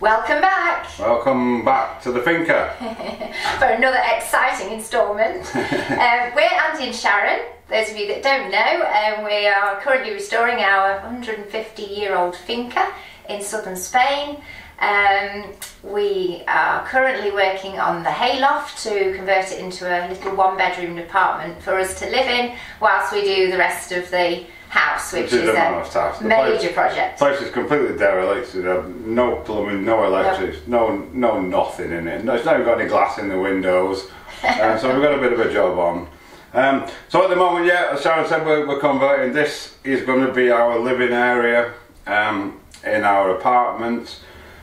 Welcome back Welcome back to the Finca. for another exciting instalment. um, we're Andy and Sharon. Those of you that don't know, um, we are currently restoring our 150 year old finca in southern Spain. Um, we are currently working on the hayloft to convert it into a little one bedroom apartment for us to live in whilst we do the rest of the house, which, Which is is a a nice house. The major place- project. place is completely derelict. No plumbing, no electric, no no nothing in it. No, it's not even got any glass in the windows. Uh, so we've got a bit of a job on. Um, so at the moment, yeah, as Sharon said, we're, we're converting. This is going to be our living area um, in our apartment.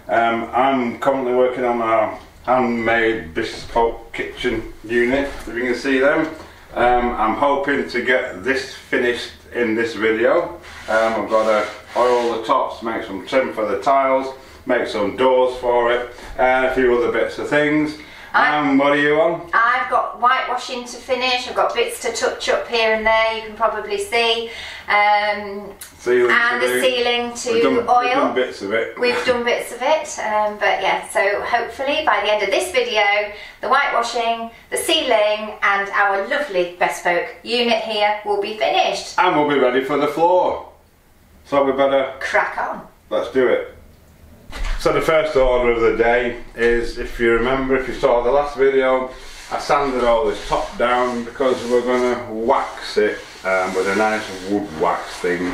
Um, I'm currently working on our handmade bespoke kitchen unit, if you can see them. Um, I'm hoping to get this finished in this video. Um, I've got to oil the tops, make some trim for the tiles, make some doors for it, and a few other bits of things. Um, what are you on? I've got whitewashing to finish. I've got bits to touch up here and there. You can probably see, um, Ceiling and the do. ceiling We've to done, we've oil. done bits of it. We've done bits of it, um, but yeah. So hopefully by the end of this video, the whitewashing, the ceiling, and our lovely bespoke unit here will be finished. And we'll be ready for the floor. So we better Crack on. Let's do it. So the first order of the day is, if you remember, if you saw the last video, I sanded all this top down because we're going to wax it um, with a nice wood wax thing.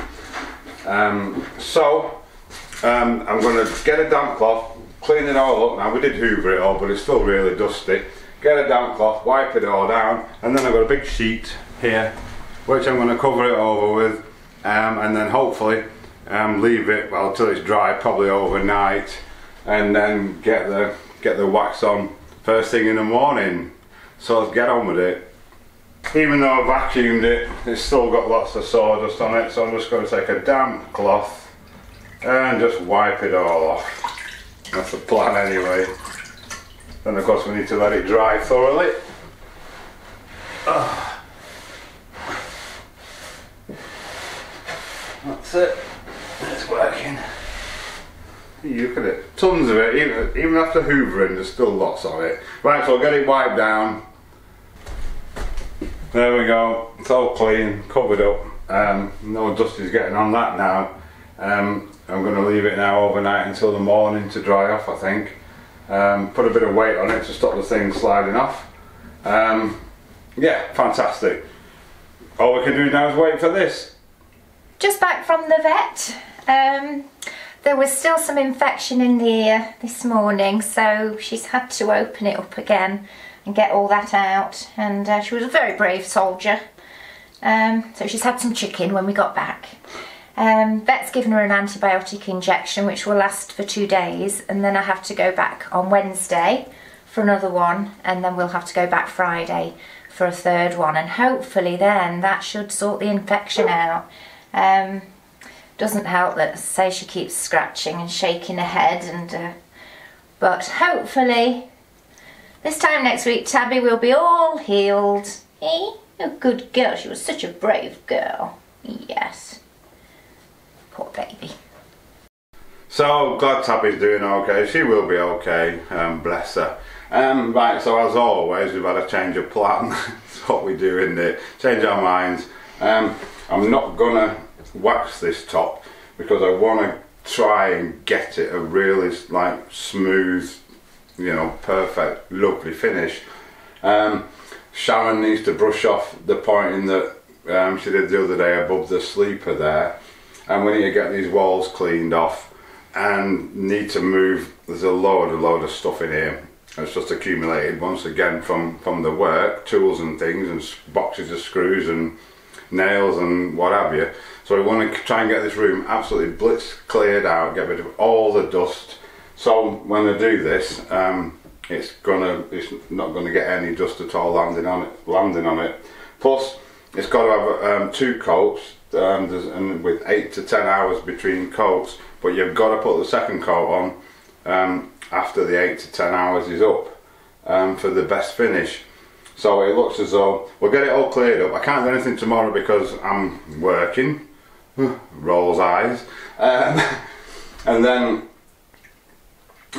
Um, so um, I'm going to get a damp cloth, clean it all up. Now we did hoover it all, but it's still really dusty. Get a damp cloth, wipe it all down, and then I've got a big sheet here, which I'm going to cover it over with, um, and then hopefully um, leave it well till it's dry, probably overnight, and then get the get the wax on first thing in the morning. So let's get on with it. Even though I vacuumed it, it's still got lots of sawdust on it, so I'm just going to take a damp cloth and just wipe it all off. That's the plan anyway. Then of course we need to let it dry thoroughly. Ah. That's it. It's working. Look at it. Tons of it. Even, even after hoovering, there's still lots of it. Right, so I'll get it wiped down. There we go. It's all clean, covered up. Um, no dust is getting on that now. Um, I'm going to leave it now overnight until the morning to dry off, I think. Um, put a bit of weight on it to stop the thing sliding off. Um, yeah, fantastic. All we can do now is wait for this. Just back from the vet. There was still some infection in the ear this morning, so she's had to open it up again and get all that out. And uh, she was a very brave soldier. Um, so she's had some chicken when we got back. Um, vet's given her an antibiotic injection which will last for two days, and then I have to go back on Wednesday for another one, and then we'll have to go back Friday for a third one, and hopefully then that should sort the infection out. Um, doesn't help that say she keeps scratching and shaking her head, and uh, but hopefully this time next week Tabby will be all healed. Eh? A good girl. She was such a brave girl. Yes. Poor baby. So glad Tabby's doing okay. She will be okay. Um, bless her. Um, right. So as always, we've had a change of plan. It's what we do in there. Change our minds. Um, I'm not gonna wax this top because I want to try and get it a really like smooth, you know, perfect, lovely finish. Um, Sharon needs to brush off the pointing that um, she did the other day above the sleeper there, and we need to get these walls cleaned off and need to move. There's a load, a load of stuff in here. It's just accumulated once again from from the work, tools and things, and boxes of screws and nails and what have you. So we want to try and get this room absolutely blitz cleared out, get rid of all the dust. So when I do this, um, it's gonna, it's not gonna get any dust at all landing on it, landing on it. Plus, it's got to have um, two coats, um, and with eight to ten hours between coats. But you've got to put the second coat on um, after the eight to ten hours is up um, for the best finish. So it looks as though we'll get it all cleared up. I can't do anything tomorrow because I'm working. Rolls eyes. Um, and then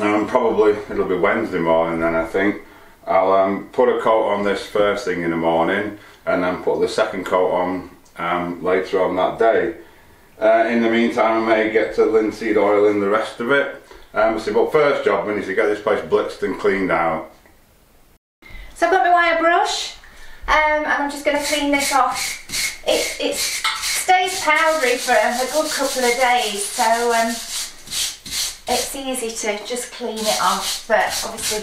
um, probably it'll be Wednesday morning then I think. I'll um, put a coat on this first thing in the morning and then put the second coat on um, later on that day. Uh, in the meantime, I may get to linseed oil in the rest of it. Um, but first job, we need to get this place blitzed and cleaned out. So I've got my wire brush um, and I'm just going to clean this off. It, it stays powdery for a, good couple of days, so um, it's easy to just clean it off, but obviously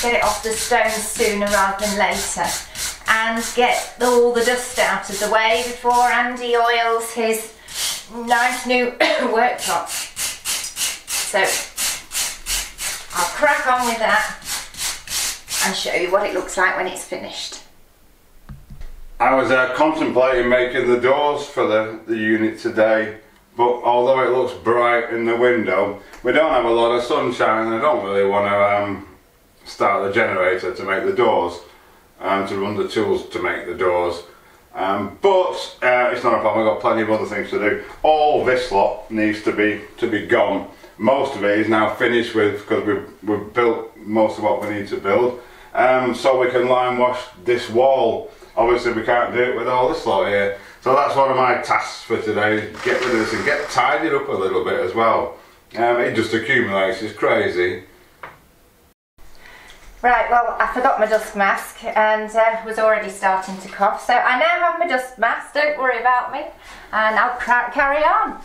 get it off the stone sooner rather than later and get all the dust out of the way before Andy oils his nice new worktop. So I'll crack on with that and show you what it looks like when it's finished. I was uh, contemplating making the doors for the, the unit today, but although it looks bright in the window, we don't have a lot of sunshine and I don't really want to um, start the generator to make the doors and um, to run the tools to make the doors. Um, but uh, it's not a problem. I've got plenty of other things to do. All this lot needs to be to be gone. Most of it is now finished with because we've we've built most of what we need to build. Um, so we can lime wash this wall. Obviously, we can't do it with all this lot here. So that's one of my tasks for today: get rid of this and get tidied up a little bit as well. Um, it just accumulates. It's crazy. Right, well, I forgot my dust mask and uh, was already starting to cough. So I now have my dust mask, don't worry about me, and I'll carry on.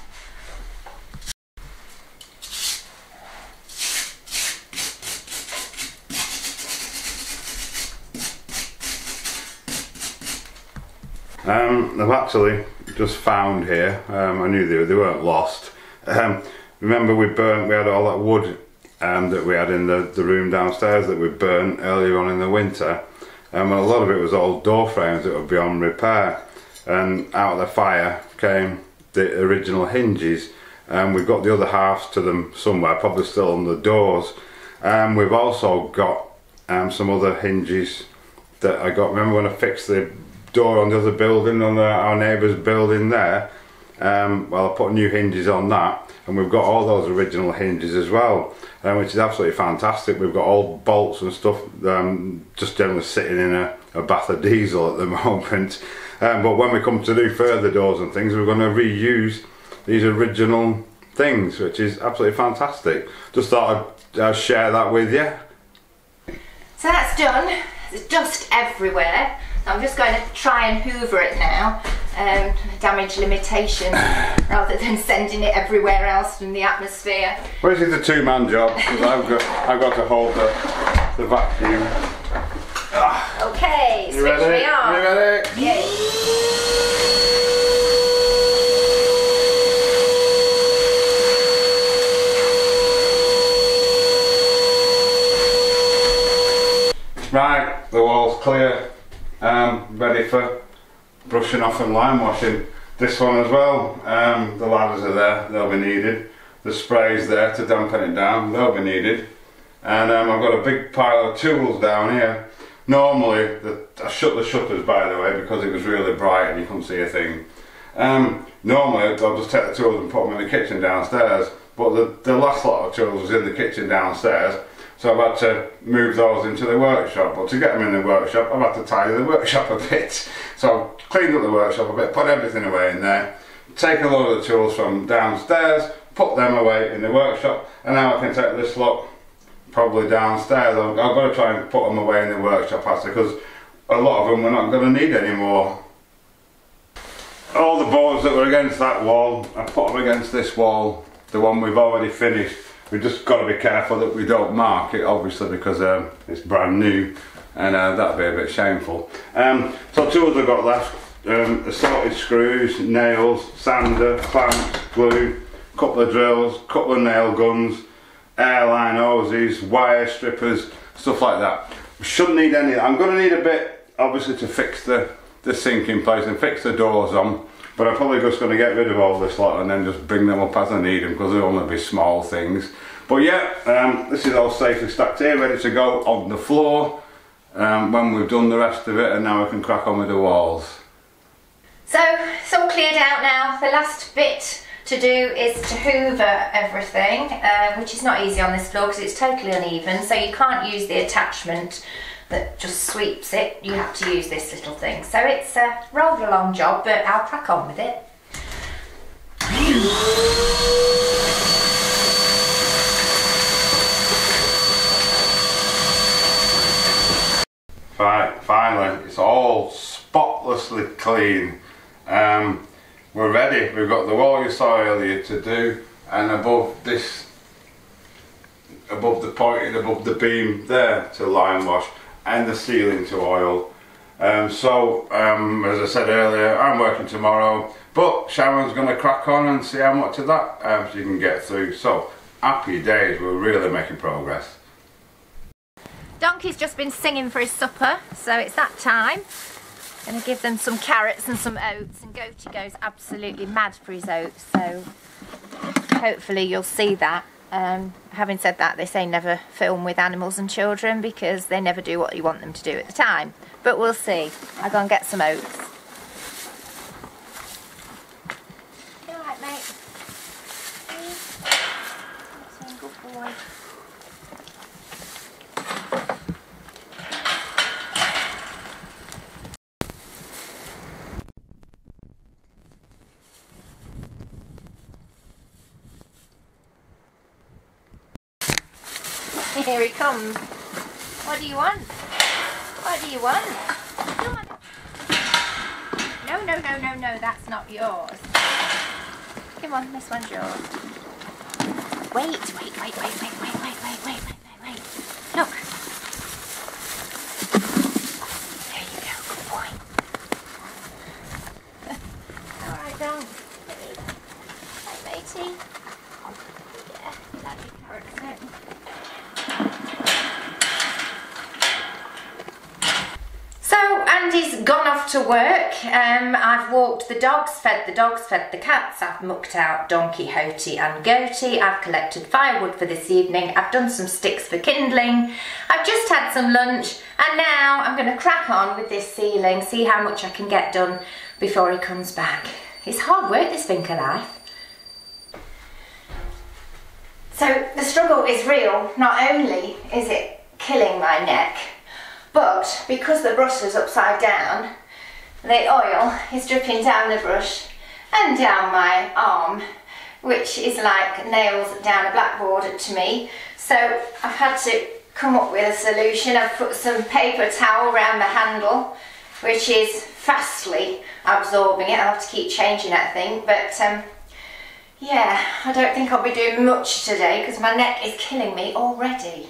Um, I've actually just found here, um, I knew they, they weren't lost. Um, remember we burnt, we had all that wood um, that we had in the, the room downstairs that we burnt earlier on in the winter. Um, and a lot of it was old door frames that were beyond repair. And out of the fire came the original hinges. And um, we've got the other halves to them somewhere, probably still on the doors. We've also got some other hinges that I got. Remember when I fixed the door on the other building, on the, our neighbour's building there? Um, well, I put new hinges on that, and we've got all those original hinges as well, um, which is absolutely fantastic. We've got all bolts and stuff um, just generally sitting in a, a, bath of diesel at the moment. Um, but when we come to do further doors and things, we're going to reuse these original things, which is absolutely fantastic. Just thought I'd uh, share that with you. So that's done. There's dust everywhere. I'm just going to try and hoover it now um, damage limitation rather than sending it everywhere else in the atmosphere. Well, this is a two-man job because I've got I've got to hold the, the vacuum. Ah. Okay, you switch ready? me on. You ready? Yay. Right, the wall's clear. Um, ready for brushing off and lime washing. This one as well, um, the ladders are there, they'll be needed. The spray's there to dampen it down, they'll be needed. And um, I've got a big pile of tools down here. Normally, the, I shut the shutters by the way because it was really bright and you couldn't see a thing. Um, normally I'll just take the tools and put them in the kitchen downstairs, but the, the last lot of tools was in the kitchen downstairs so I've had to move those into the workshop. But to get them in the workshop, I've had to tidy the workshop a bit. So I've cleaned up the workshop a bit, put everything away in there, taken a lot of the tools from downstairs, put them away in the workshop, and now I can take this lot probably downstairs. I've, I've got to try and put them away in the workshop after because a lot of them we're not going to need anymore. All the boards that were against that wall, I put them against this wall, the one we've already finished we've just got to be careful that we don't mark it obviously because um, it's brand new and uh, that'd be a bit shameful. Um, so tools I've got left, um, assorted screws, nails, sander, clamps, glue, couple of drills, couple of nail guns, airline hoses, wire strippers, stuff like that. Shouldn't need any, I'm going to need a bit obviously to fix the, the sink in place and fix the doors on but I'm probably just going to get rid of all this lot and then just bring them up as I need them because they'll only be small things. But yeah, um, this is all safely stacked here, ready to go on the floor um, when we've done the rest of it and now we can crack on with the walls. So it's all cleared out now. The last bit to do is to hoover everything, uh, which is not easy on this floor because it's totally uneven, so you can't use the attachment that just sweeps it. You have to use this little thing. So it's a rather long job, but I'll crack on with it. Finally, it's all spotlessly clean. Um, we're ready. We've got the wall you saw earlier to do, and above this, above the point, above the beam there to lime wash, and the ceiling to oil. Um, so, um, as I said earlier, I'm working tomorrow, but Sharon's going to crack on and see how much of that um, she can get through. So, happy days, we're really making progress. Donkey's just been singing for his supper, so it's that time. Gonna give them some carrots and some oats, and Goaty goes absolutely mad for his oats, so hopefully you'll see that. Um, having said that, they say never film with animals and children because they never do what you want them to do at the time. But we'll see. I'll go and get some oats. You alright, mate? Good boy. Here he comes. What do you want? What do you want? No, no, no, no, no, that's not yours. Come on, this one's yours. Wait, wait, wait, wait, wait, wait, wait, wait, wait, wait, wait, wait. Look. There you go, good boy. All right, don't. Hi, matey. Yeah, that'd be carrots, So Andy's gone off to work. Um, I've walked the dogs, fed the dogs, fed the cats. I've mucked out Donkey, Hoti and Goaty. I've collected firewood for this evening. I've done some sticks for kindling. I've just had some lunch and now I'm going to crack on with this ceiling, see how much I can get done before he comes back. It's hard work this Finca life. So the struggle is real. Not only is it killing my neck, but because the brush is upside down, the oil is dripping down the brush and down my arm, which is like nails down a blackboard to me. So I've had to come up with a solution. I've put some paper towel around the handle, which is fastly absorbing it. I'll have to keep changing that thing. But um, yeah, I don't think I'll be doing much today because my neck is killing me already.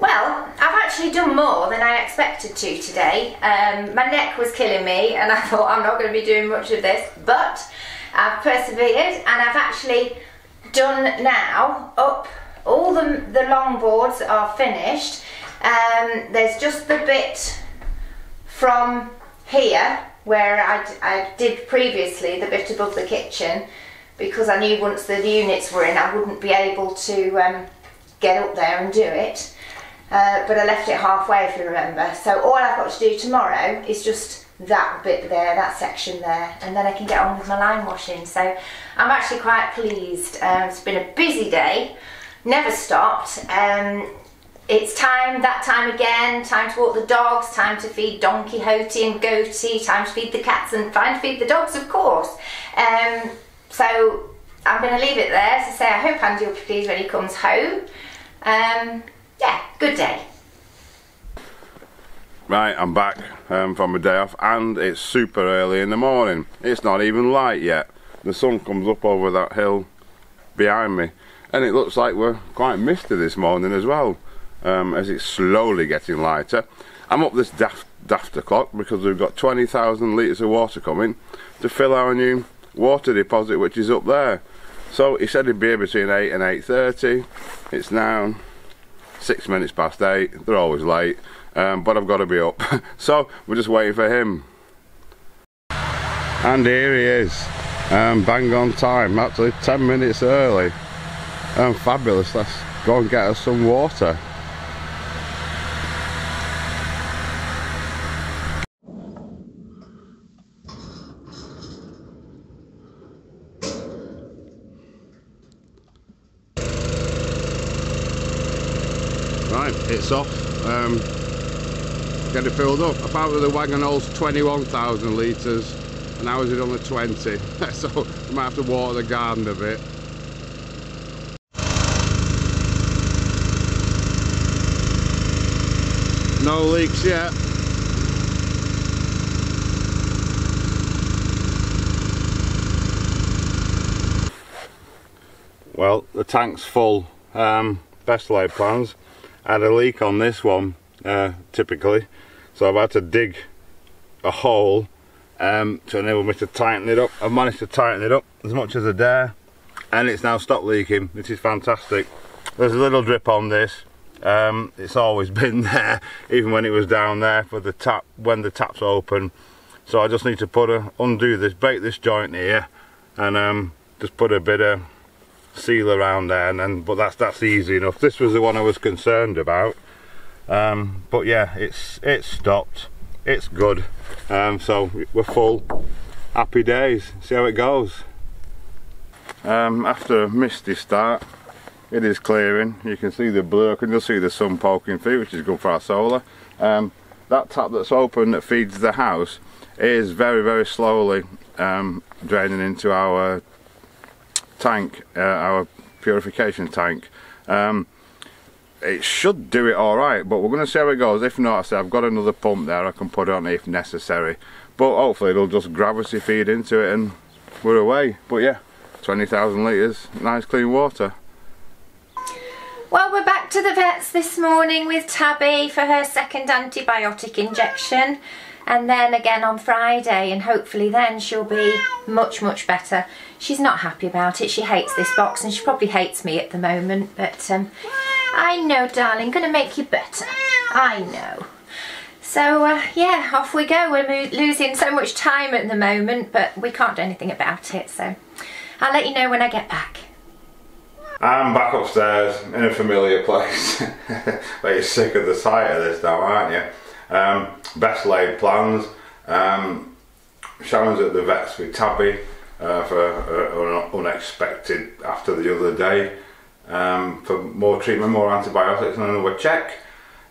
Well, I've actually done more than I expected to today. Um, my neck was killing me and I thought I'm not going to be doing much of this, but I've persevered and I've actually done now up all the, the long boards are finished. Um, there's just the bit from here where I, I did previously, the bit above the kitchen, because I knew once the units were in I wouldn't be able to um, get up there and do it. Uh, but I left it halfway if you remember. So all I've got to do tomorrow is just that bit there, that section there, and then I can get on with my lime washing. So I'm actually quite pleased. Um, it's been a busy day, never stopped. Um, it's time, that time again, time to walk the dogs, time to feed Donkey, Hoti and Goaty, time to feed the cats and time to feed the dogs of course. Um, so I'm going to leave it there to say I hope Andy will be pleased when he comes home. Um, yeah, good day. Right, I'm back um, from a day off and it's super early in the morning. It's not even light yet. The sun comes up over that hill behind me and it looks like we're quite misty this morning as well um, as it's slowly getting lighter. I'm up this daft, daft o'clock because we've got 20,000 litres of water coming to fill our new water deposit which is up there. So he said he'd be here between 8 and 8.30. It's now six minutes past 8. They're always late. Um, but I've got to be up. so we're just waiting for him. And here he is. Um, bang on time, actually 10 minutes early. Um, fabulous, let's go and get us some water. It's off. Um, get it filled up. Apparently the wagon holds 21,000 litres and ours is only 20 so I might have to water the garden a bit. No leaks yet. Well, the tank's full. Um, best laid plans. Had a leak on this one, uh, typically, so I've had to dig a hole um, to enable me to tighten it up. I've managed to tighten it up as much as I dare, and it's now stopped leaking, which is fantastic. There's a little drip on this. Um, it's always been there, even when it was down there for the tap when the tap's open. So I just need to put a undo this, break this joint here, and um, just put a bit of seal around there and then but that's that's easy enough. This was the one I was concerned about. Um, but yeah it's it's stopped. It's good. Um, so we're full. Happy days. See how it goes. Um, after a misty start it is clearing. You can see the blue I can just see the sun poking through which is good for our solar. Um, that tap that's open that feeds the house is very very slowly um, draining into our tank, uh, our purification tank. Um, it should do it alright, but we're going to see how it goes. If not, I say I've got another pump there I can put on if necessary. But hopefully it'll just gravity feed into it and we're away. But yeah, 20,000 litres, nice clean water. Well, we're back to the vets this morning with Tabby for her second antibiotic injection and then again on Friday and hopefully then she'll be much much better. She's not happy about it, she hates this box and she probably hates me at the moment but um, I know darling, gonna make you better, I know. So uh, yeah, off we go, we're losing so much time at the moment but we can't do anything about it so I'll let you know when I get back. I'm back upstairs in a familiar place. but you're sick of the sight of this now, aren't you? Um, best laid plans. Um, Sharon's at the vets with Tabby uh, for uh, unexpected after the other day um, for more treatment, more antibiotics and another check.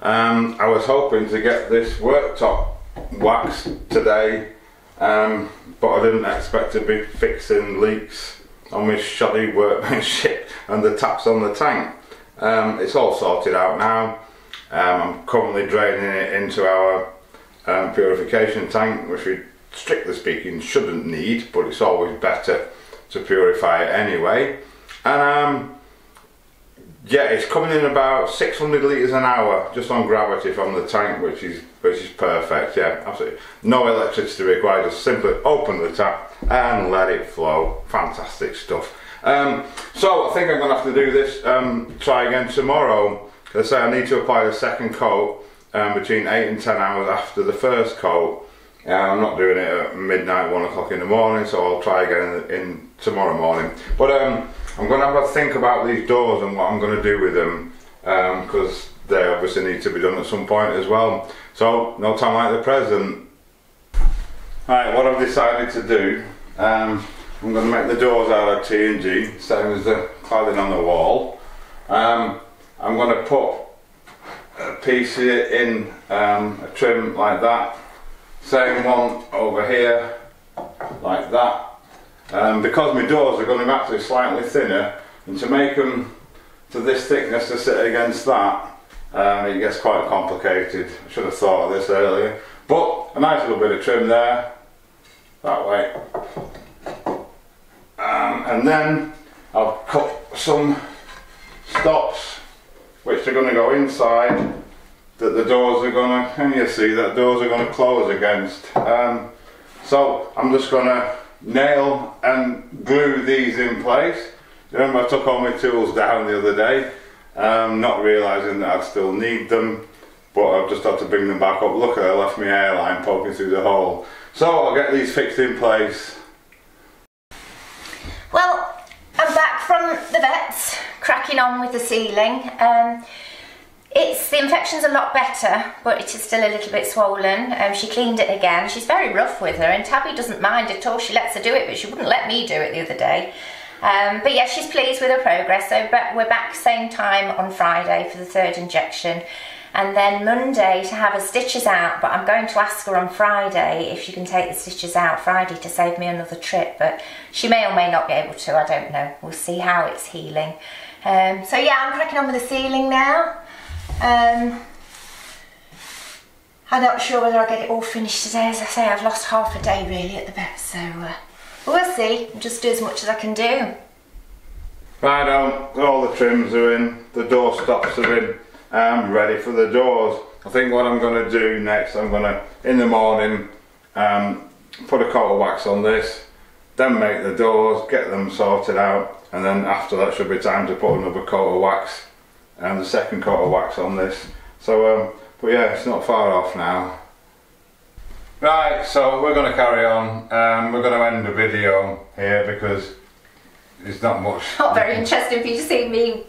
Um, I was hoping to get this worktop waxed today um, but I didn't expect to be fixing leaks on my shoddy workmanship and the taps on the tank. Um, it's all sorted out now. Um, I'm currently draining it into our um, purification tank, which we strictly speaking shouldn't need, but it's always better to purify it anyway. And um, yeah, it's coming in about 600 litres an hour just on gravity from the tank, which is which is perfect. Yeah, absolutely. No electricity required. Just simply open the tap and let it flow. Fantastic stuff. Um, so I think I'm going to have to do this. Um, try again tomorrow. I say I need to apply the second coat um, between 8 and 10 hours after the first coat. Uh, I'm not doing it at midnight, 1 o'clock in the morning, so I'll try again in, in tomorrow morning. But um, I'm going to have a think about these doors and what I'm going to do with them because um, they obviously need to be done at some point as well. So, no time like the present. Right, what I've decided to do, um, I'm going to make the doors out of TNG, same as the cladding on the wall. Um, I'm going to put a piece in um, a trim like that. Same one over here, like that. Um, because my doors are going to be actually slightly thinner, and to make them to this thickness to sit against that, um, it gets quite complicated. I should have thought of this earlier. But a nice little bit of trim there, that way. Um, and then I'll cut some stops which are going to go inside that the doors are going to, and you see that doors are to close against. Um, so I'm just to nail and glue these in place. Remember I took all my tools down the other day, um, not realising that I'd still need them, but I've just had to bring them back up. Look at I left my airline poking through the hole. So I'll get these fixed in place. Well, I'm back from the vets cracking on with the ceiling. Um, it's the infection's a lot better, but it is still a little bit swollen. Um, she cleaned it again. She's very rough with her, and Tabby doesn't mind at all. She lets her do it, but she wouldn't let me do it the other day. Um, but yeah, she's pleased with her progress. So but we're back same time on Friday for the third injection. And then Monday to have her stitches out, but I'm going to ask her on Friday if she can take the stitches out Friday to save me another trip. But she may or may not be able to, I don't know. We'll see how it's healing. Um, so yeah, I'm cracking on with the ceiling now. Um, I'm not sure whether I'll get it all finished today. As I say, I've lost half a day really at the vet, so uh, we'll see. I'll Just do as much as I can do. Right on, all the trims are in, the door stops are in, I'm ready for the doors. I think what I'm going to do next, I'm going to, in the morning, um, put a coat of wax on this, then make the doors, get them sorted out, and then after that should be time to put another coat of wax, and the second coat of wax on this. So, um, but yeah, it's not far off now. Right, so we're going to carry on. Um, we're going to end the video here because there's not much. Not very interesting for you to see me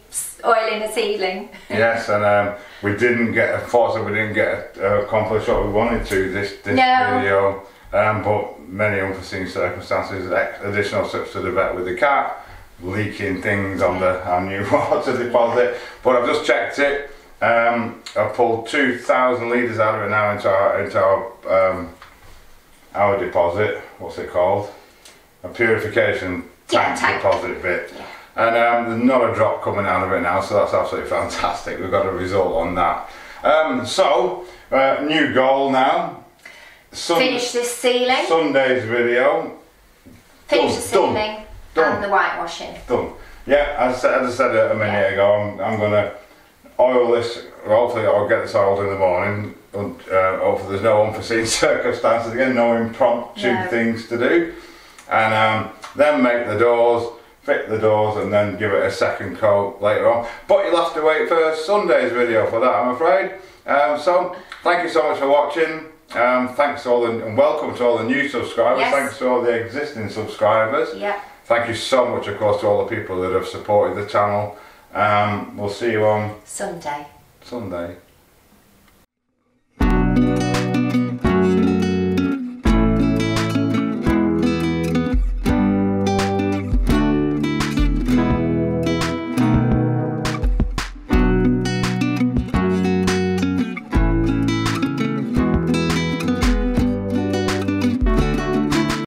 oiling a ceiling. yes, and um, we didn't get, unfortunately, we didn't get uh, accomplished what we wanted to this, this No. video. Um, but many unforeseen circumstances, additional trips to the vet with the cat, leaking things on the our new water deposit. But I've just checked it. Um, I've pulled 2,000 litres out of it now into our, into our, um, our deposit. What's it called? A purification Yeah, tank, tank. deposit bit. And um, there's not a drop coming out of it now, so that's absolutely fantastic. We've got a result on that. Um, so, uh, new goal now. Sun- Finish this ceiling, Sunday's video finish done, the ceiling done. And the whitewashing. done. Yeah, as I said, as I said a minute ago, I'm, I'm going to oil this. Hopefully, I'll get this oiled in the morning. And, uh, hopefully, there's no unforeseen circumstances again, no impromptu No. things to do. And um, then make the doors, fit the doors, and then give it a second coat later on. But you'll have to wait for Sunday's video for that, I'm afraid. Um, so, thank you so much for watching. Um, thanks to all the, and welcome to all the new subscribers. Yes. Thanks to all the existing subscribers. Yeah. Thank you so much, of course, to all the people that have supported the channel. Um, we'll see you on Sunday. Sunday.